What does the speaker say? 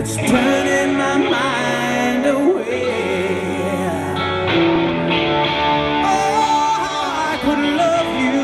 It's turning my mind away. Oh, how I could love you.